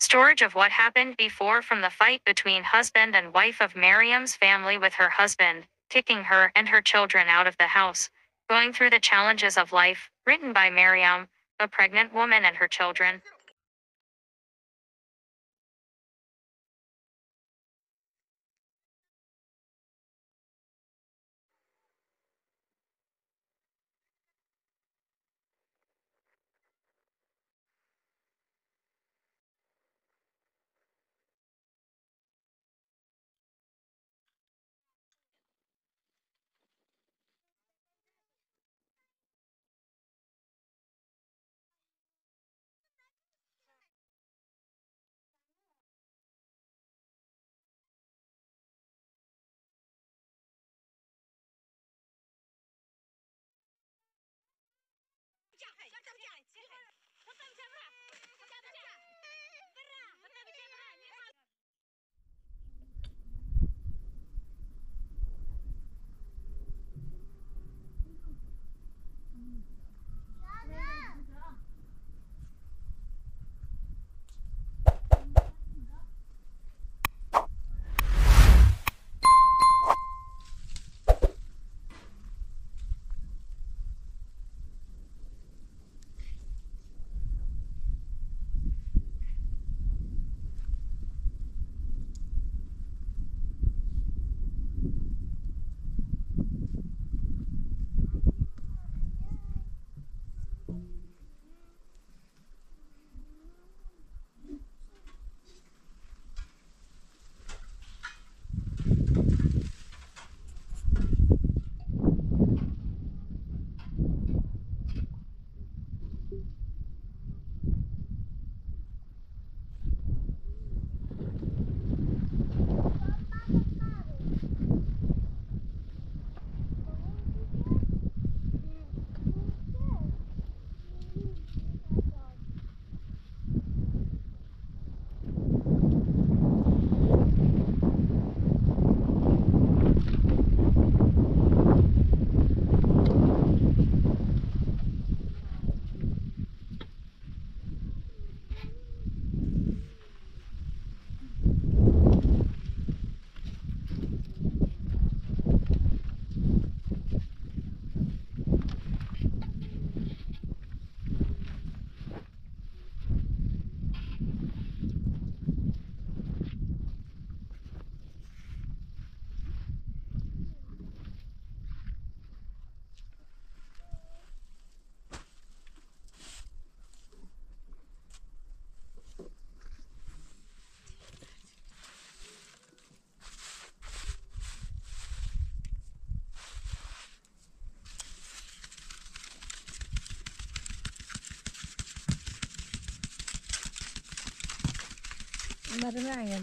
Storage of what happened before from the fight between husband and wife of Miriam's family with her husband, kicking her and her children out of the house, going through the challenges of life, written by Miriam, a pregnant woman and her children. 怎么讲？看这边还有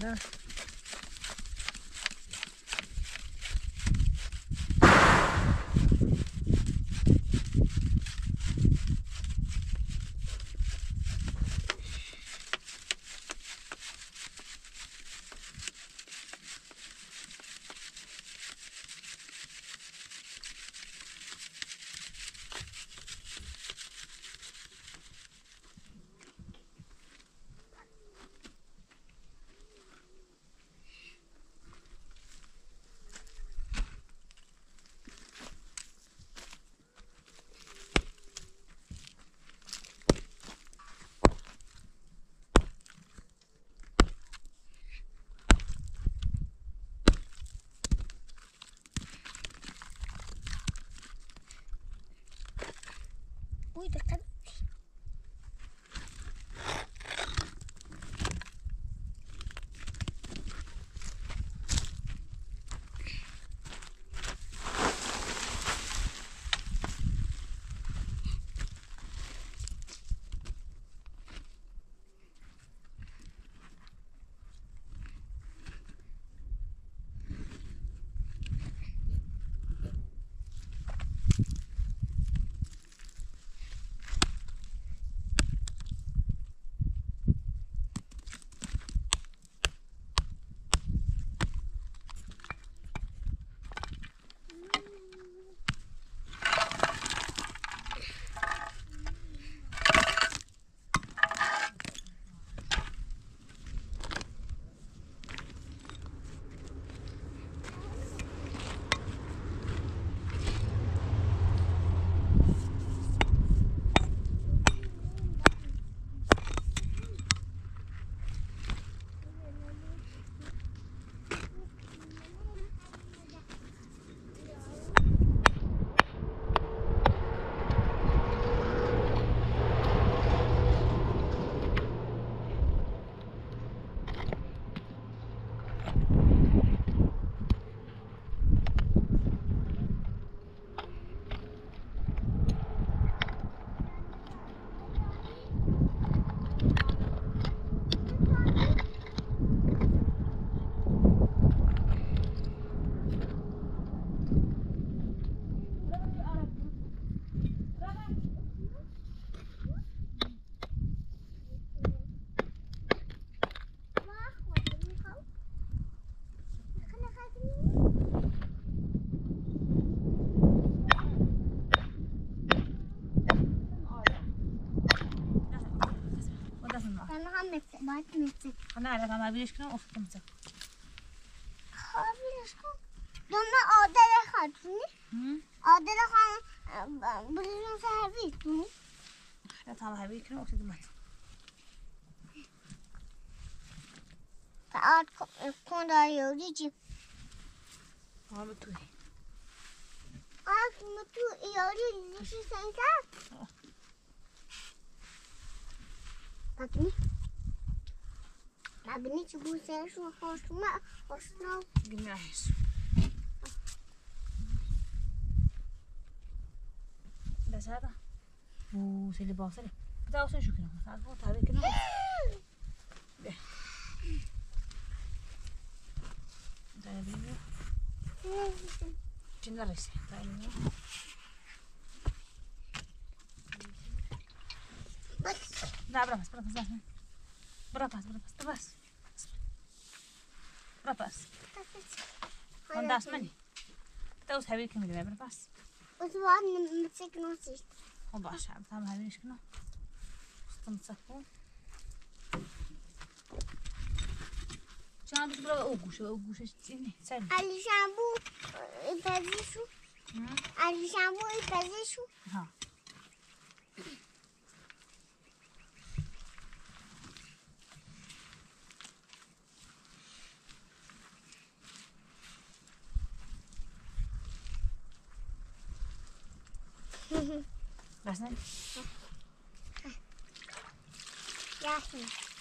ማለት ነጭ እና አለማማ ቢለሽ ነው ኦፍኩም ዘ ቢለሽ ነው ለማ አደረ ሀቱኒ አደረ ሀን ብሪን ሳህቢቱኒ ለታማ ሀቢክ ነው ኦፍኩም ማለት Saat konuda yorucu. Ahmet Uy. Ahmet Uy yorucu. Ne şey sen sen? Bak ne? تو ایاری لیشی سنگر ببینی ببینی چه بوسهشون خوشومه خوشنو گیمی آهیش بس هذا وسيلي باصلي بدا وصل شو كنا تعرفوا فوت هذا كنا تعالي جنة ريسي تعالي لا برافس برافس برافس Berapa? Berapa? Terbas. Berapa? Anda asmani. Kita usah habis kini berapa? أسبوع نمسك نصيت وباش عم تعمل هذي شكنا تمسكوا شان تبرا أوجوش أوجوش تيني سالي علي شامبو يبزيشو علي شامبو يبزيشو ها Jasmine? Jasmine.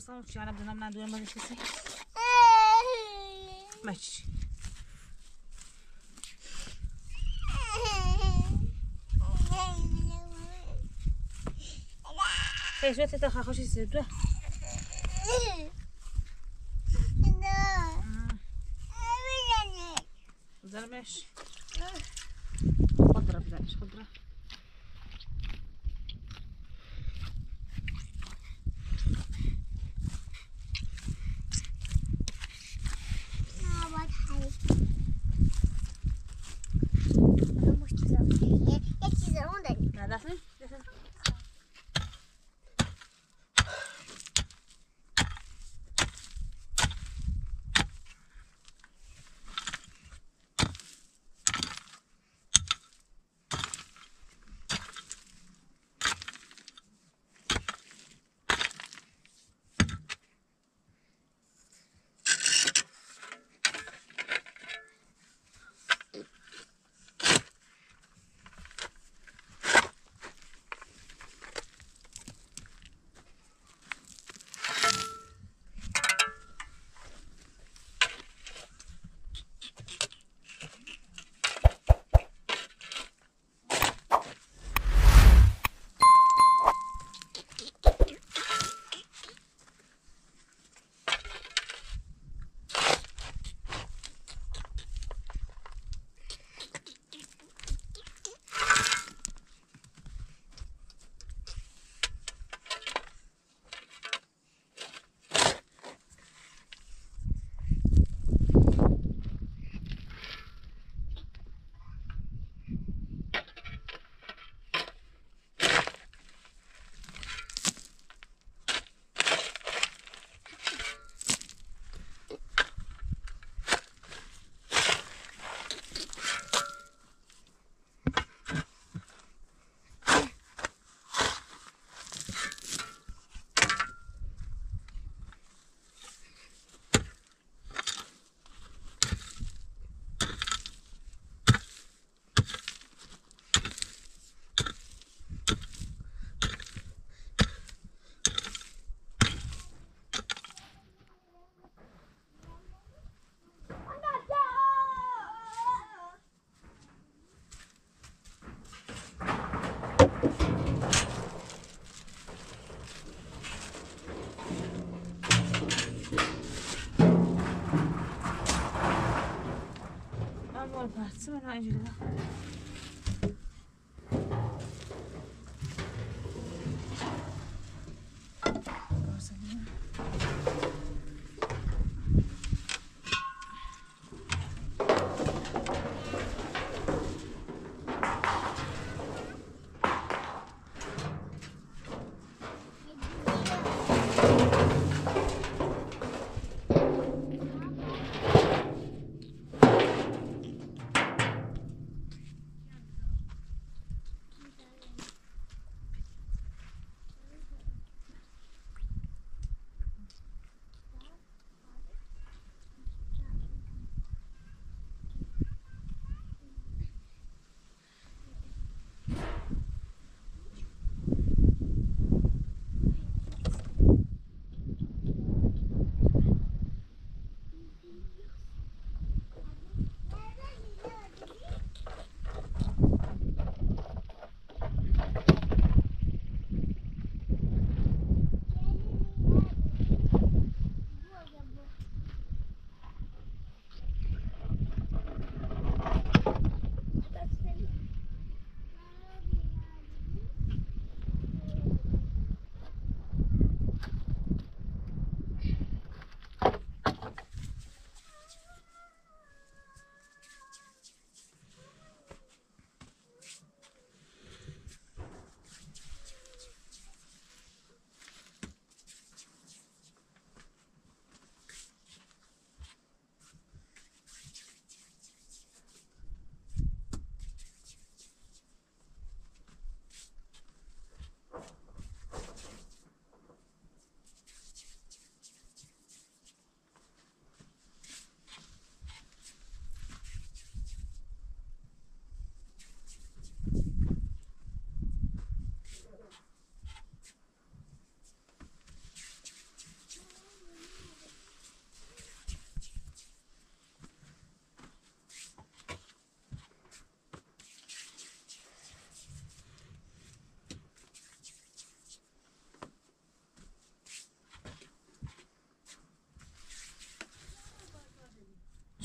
Stanowcz, ja naprawdę nam naduję, będę się Mecz. Ej, że ty to hachosz i zydłe? Zalmesz? 上一学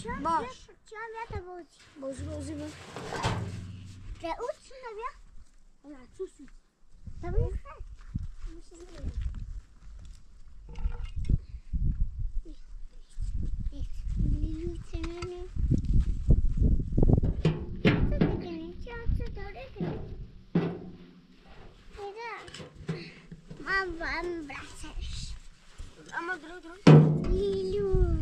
Чем, Баш. Выше, чем это будет? Боже, боже, боже. Ты учишь наверх? Да, чувствую. Да выехай. Мы сейчас Мама, бросаешь. Мама, друг друга. Лилю.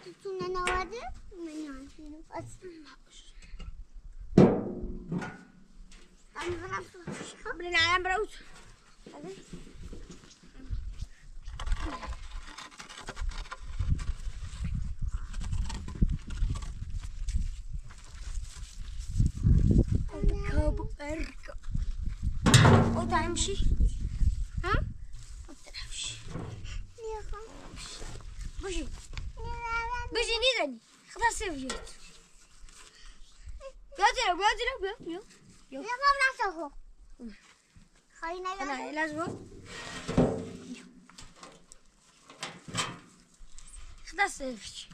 tütünden aladı. Aslında. Ablan ayağım bırak. Hadi. Kabuk O da hem şey. Ha? O da hem şey. Ne yapalım? Bu şey. تلعبش بجي بجي نيزني خلاص سيف جيت بيا بيا بيا بيا بيا Yapam nasıl o? Hayır انا لازم خلاص سيف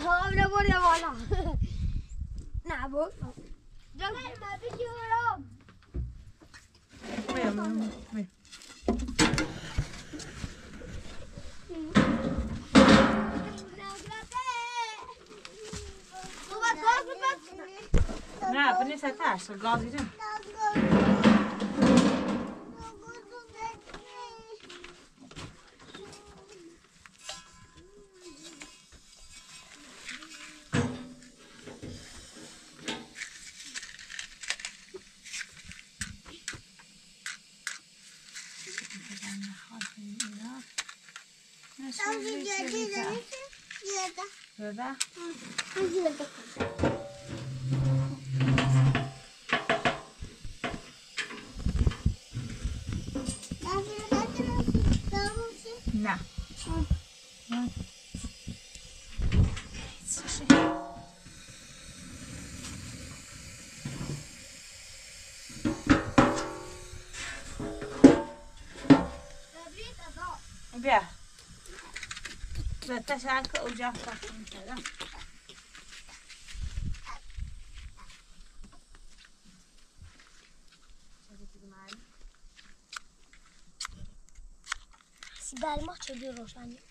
هو من ابو يا مالا نعم جمال ما Nou, Na, ben is dat daar? Zo gaat hij doen. Да. Arkadaşlar arka ocak baktım şöyle. Sibel maç ediyor o saniye.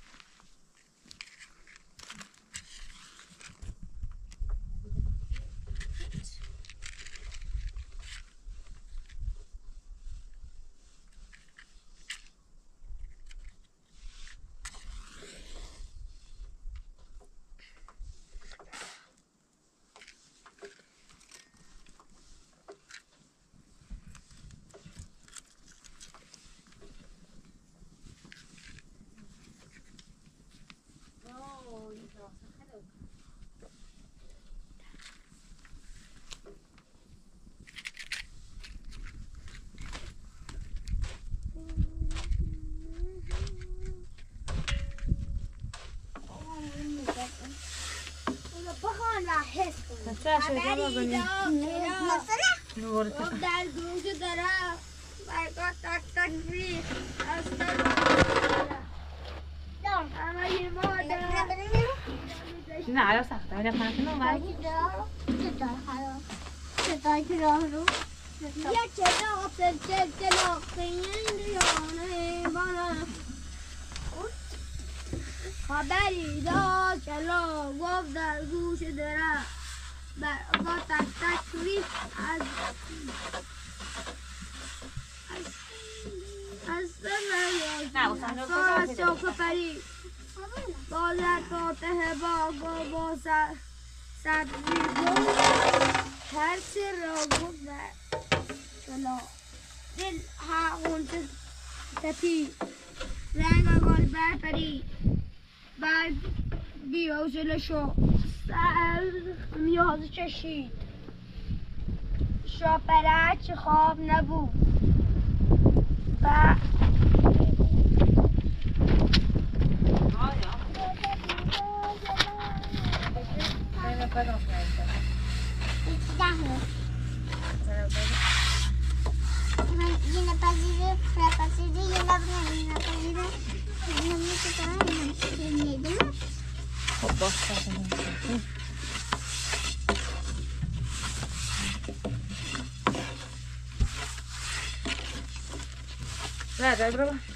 در گوش درخت برگاه تک تک ریخ از نه الان سخته ولی خانه اومد یه چراغ پرچه چراغ خیلی بالا خبری داد چراغ گفت در گوش درخت برگاه تک تک ریخ از از از شوق پری بازد فاتحه با با صدری گو هر چه را گفت چلا دل هاون تپی رنگ گل بر پری بعد بیوزل شو سر میاز چشید. شاپرک خواب نبود. و Gel gel buraya.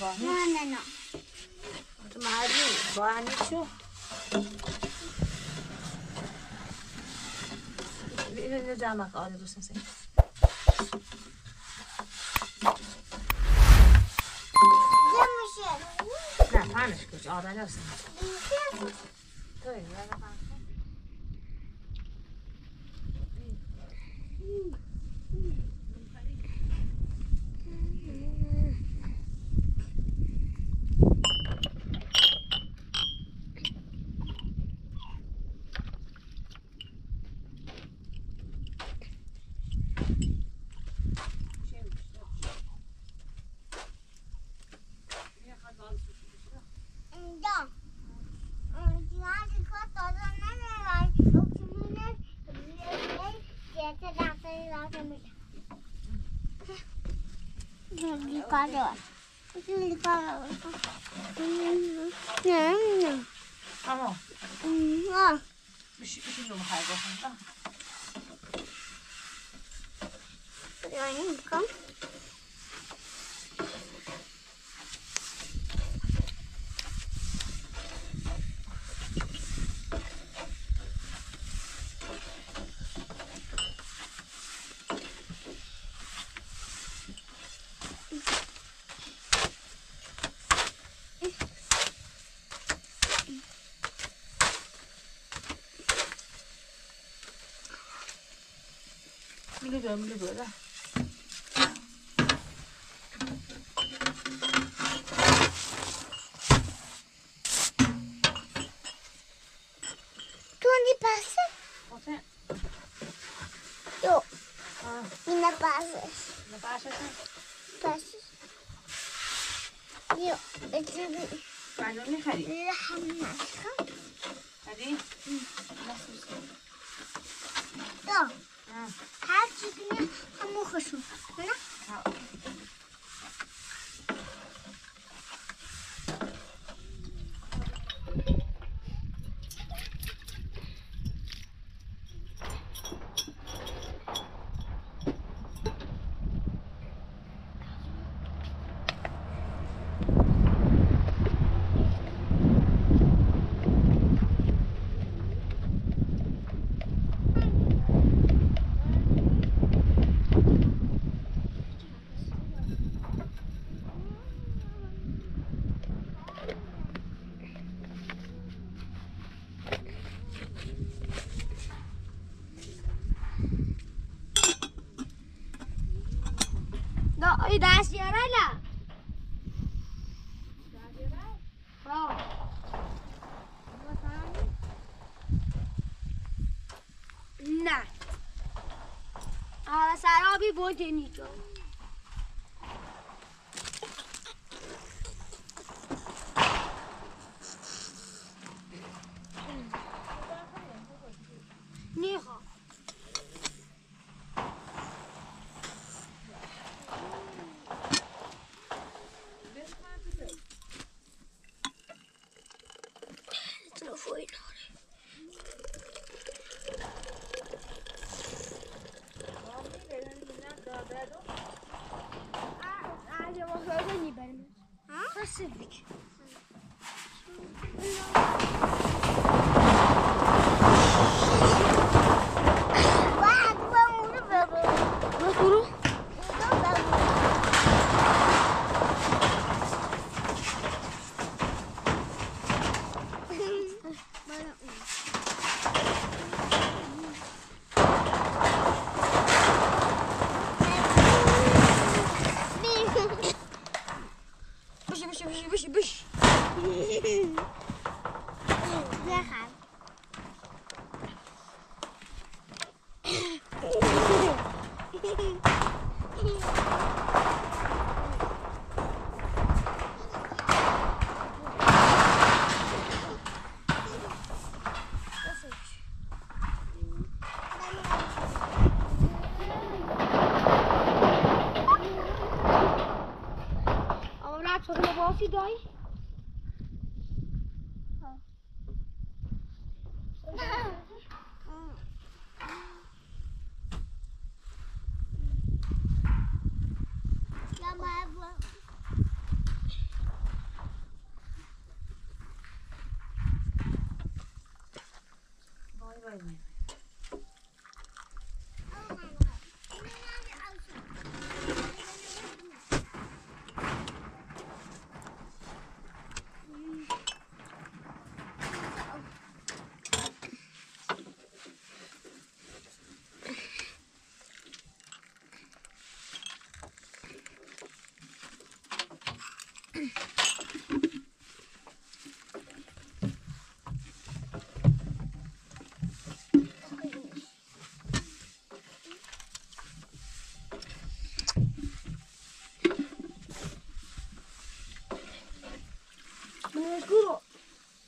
Ne ne Mana no. Mari, bani chu. Bir zaman kaldı dursun sen. Ne, paniş kuş, ağdan olsun. Tabii, 你发给我爸爸我说嗯嗯阿龙嗯啊是是有个孩子很大准备了。准备把谁？把谁？哟，一把是。一把是啥？把是。哟，我这个。把着你还得。你还拿上。还得。嗯，拿住。到。هر چی کنی همون خشون نه؟ دا ای دست یاره لا ها نه. آره سرابی بوده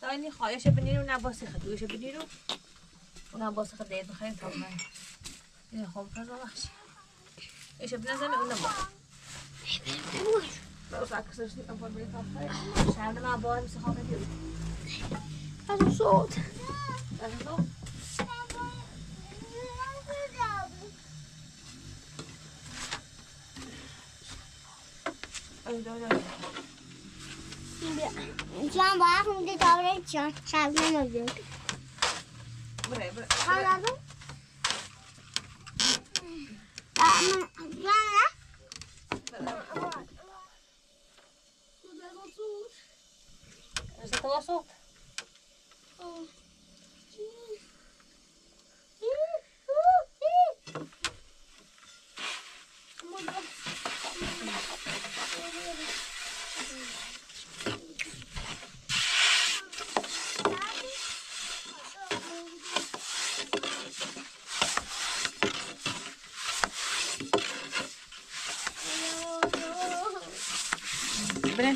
داینی خواهش بنیرو نباسی خد دوش بنیرو اون نباسی خد دیت بخیر تا من این خوب فضا بخش ایش بنزم اون نبا بس عکسش نیستم پر بیت Faz um solto. Faz um solto. Can bakın bir de davranı can. Şarkıdan öldüm. Buraya buraya. Anladın? Tamam.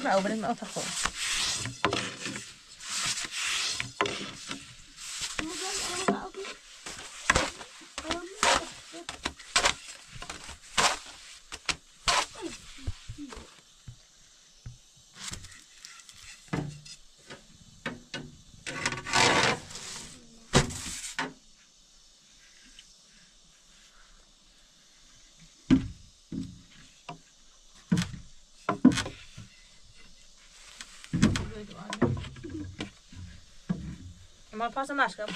الشوربه أو بدل ما ما پاس مشکم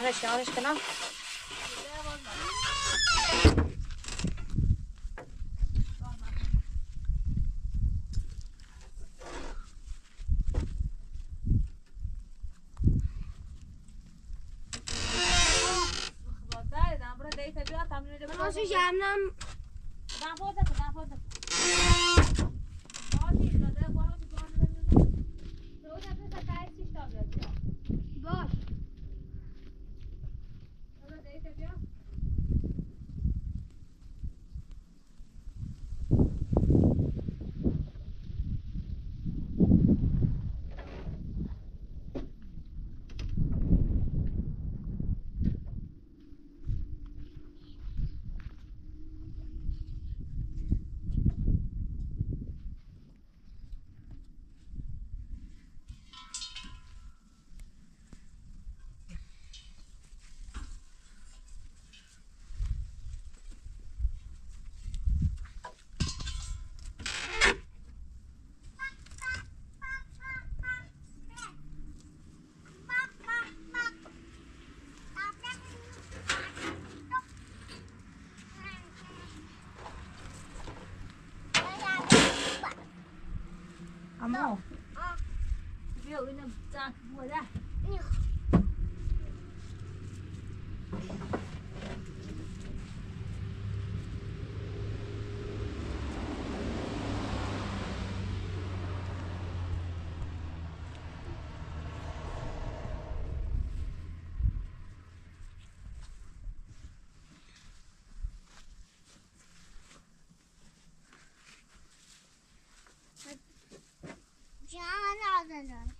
هرش یارش کنم Może ziemną. No. 想要大人。